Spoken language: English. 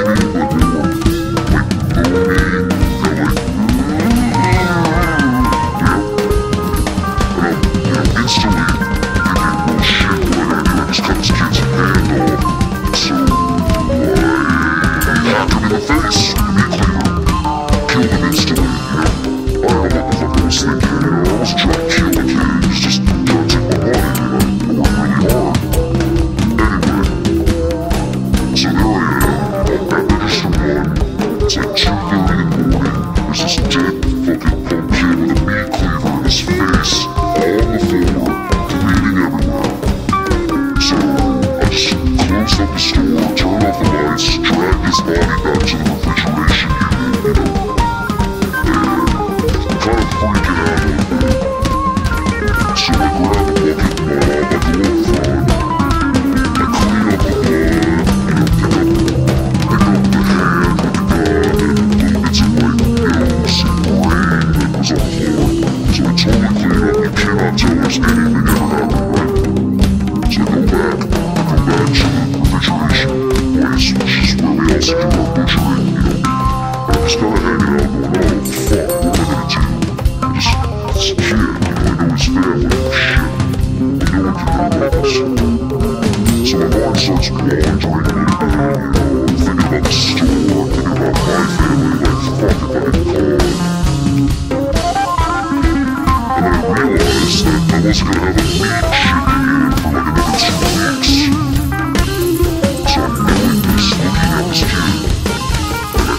screaming, And wasn't gonna have a meat